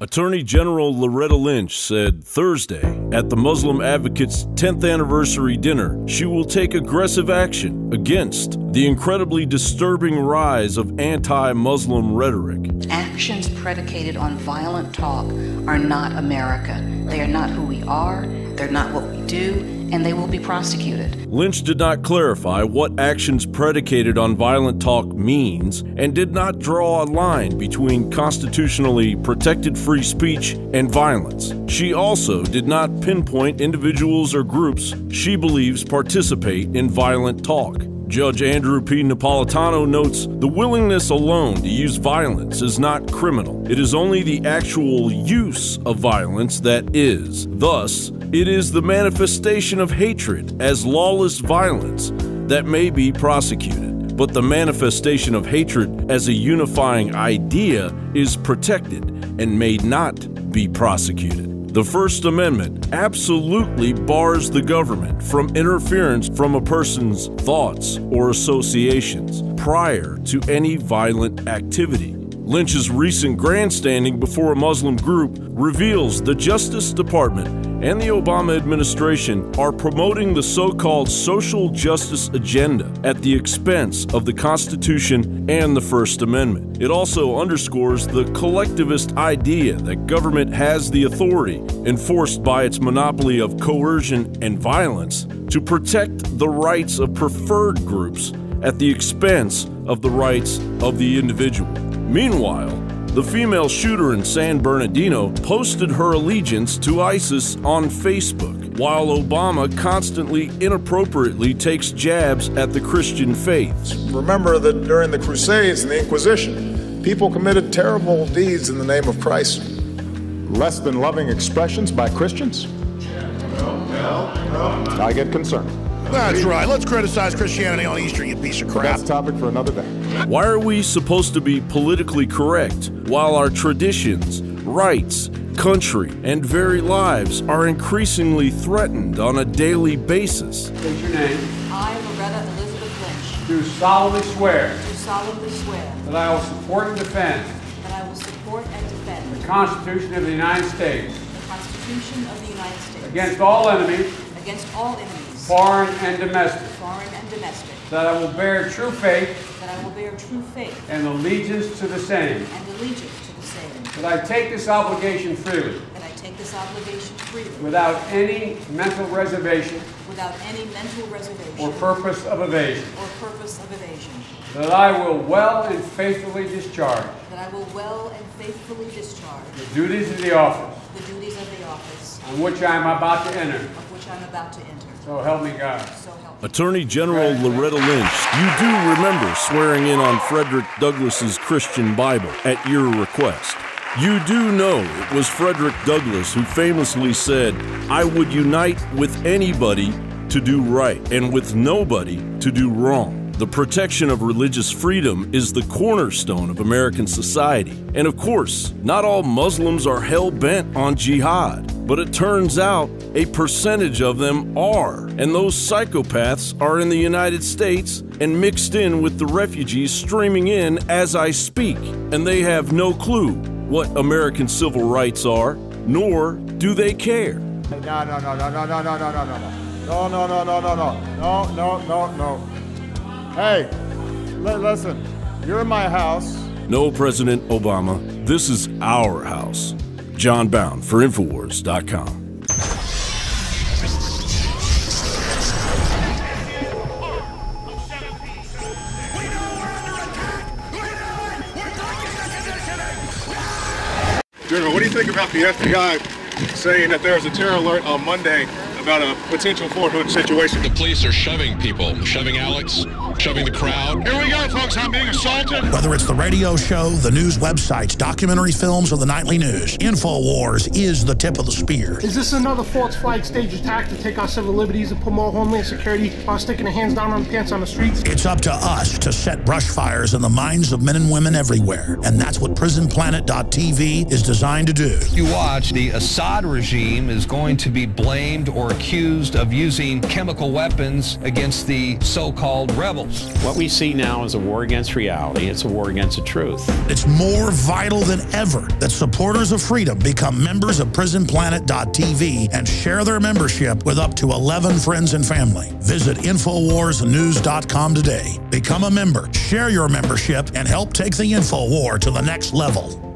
Attorney General Loretta Lynch said Thursday at the Muslim Advocates' 10th anniversary dinner she will take aggressive action against the incredibly disturbing rise of anti Muslim rhetoric. Actions predicated on violent talk are not America. They are not who we are, they're not what we do, and they will be prosecuted. Lynch did not clarify what actions predicated on violent talk means and did not draw a line between constitutionally protected free speech and violence. She also did not pinpoint individuals or groups she believes participate in violent talk. Judge Andrew P. Napolitano notes the willingness alone to use violence is not criminal. It is only the actual use of violence that is. Thus, it is the manifestation of hatred as lawless violence that may be prosecuted. But the manifestation of hatred as a unifying idea is protected and may not be prosecuted. The First Amendment absolutely bars the government from interference from a person's thoughts or associations prior to any violent activity. Lynch's recent grandstanding before a Muslim group reveals the Justice Department and the Obama administration are promoting the so called social justice agenda at the expense of the Constitution and the First Amendment. It also underscores the collectivist idea that government has the authority, enforced by its monopoly of coercion and violence, to protect the rights of preferred groups at the expense of the rights of the individual. Meanwhile, the female shooter in San Bernardino posted her allegiance to ISIS on Facebook, while Obama constantly inappropriately takes jabs at the Christian faith. Remember that during the Crusades and the Inquisition, people committed terrible deeds in the name of Christ. Less than loving expressions by Christians? I get concerned. That's right. Let's criticize Christianity on Easter, you piece of crap. That's topic for another day. Why are we supposed to be politically correct while our traditions, rights, country, and very lives are increasingly threatened on a daily basis? State your name. I, Loretta Elizabeth Lynch, Do solemnly swear do solemnly swear that I will support and defend that I will support and defend the Constitution of the United States the Constitution of the United States against all enemies, against all enemies, foreign and domestic, foreign and domestic, that I will bear true faith that I will bear true faith. and allegiance to the same, and allegiance to the same, that I take this obligation freely. That I take this obligation freely. Without any mental reservation. Without any mental reservation. Or purpose of evasion, or purpose of evasion, that I will well and faithfully discharge that I will well and faithfully discharge the duties of the office the duties of the office on which I am about to enter. of which I'm about to enter. So help me God. So help me. Attorney General Loretta Lynch, you do remember swearing in on Frederick Douglass's Christian Bible at your request. You do know it was Frederick Douglass who famously said, I would unite with anybody to do right and with nobody to do wrong. The protection of religious freedom is the cornerstone of American society. And of course, not all Muslims are hell bent on jihad, but it turns out a percentage of them are. And those psychopaths are in the United States and mixed in with the refugees streaming in as I speak. And they have no clue what American civil rights are, nor do they care. No, no, no, no, no, no, no, no, no, no, no. No, no, no, no, no, no. No, no, no, no. Hey, li- listen, you're in my house. No, President Obama, this is our house. Jon Bowne for Infowars.com. General, what do you think about the FBI saying that there's a terror alert on Monday about a potential Fort Hood situation? The police are shoving people, shoving Alex, shoving the crowd. Here we go, folks. I'm being assaulted. Whether it's the radio show, the news websites, documentary films, or the nightly news, InfoWars is the tip of the spear. Is this another false flag stage attack to take our civil liberties and put more homeland security while sticking their hands down on the pants on the streets? It's up to us to set brush fires in the minds of men and women everywhere. And that's what PrisonPlanet.tv is designed to do. You watch, the Assad regime is going to be blamed or or accused of using chemical weapons against the so-called rebels. What we see now is a war against reality. It's a war against the truth. It's more vital than ever that supporters of freedom become members of PrisonPlanet.tv and share their membership with up to 11 friends and family. Visit InfoWarsNews.com today. Become a member, share your membership, and help take the InfoWar to the next level.